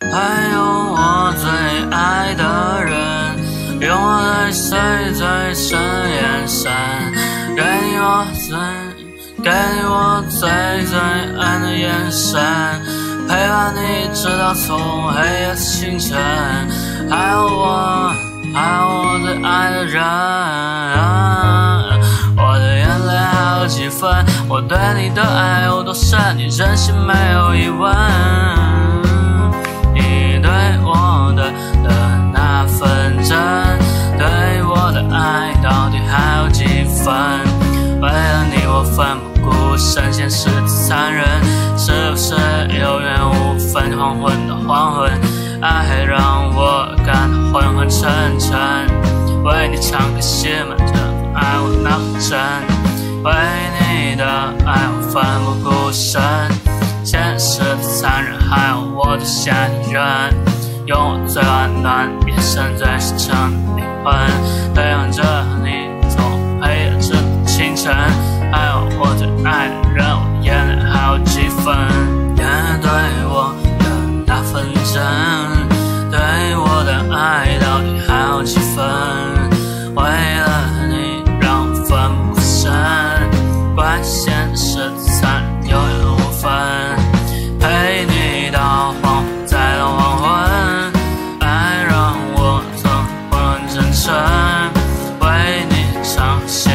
还有我最爱的人，用我最最最深眼神，给你我最，给你我最最爱的眼神，陪伴你直到从黑夜到清晨。还有我，还有我最爱的人，我的眼泪还有几分，我对你的爱有多深，你真心没有疑问。现实残忍，是不是有缘无分？黄昏的黄昏，爱让我感到昏昏沉沉。为你敞开心门，这爱我那么真。为你的爱我奋不顾身，现实的残忍，还有我最心爱的人，用我最温暖眼神，最深沉的灵魂，爱我或者爱的人，我眼里还有几分。也对我的那份真，对我的爱到底还有几分？为了你让我奋不顾身，怪现实残留有我分。陪你到黄昏，再到黄昏，爱让我从混沌真诚，为你唱些。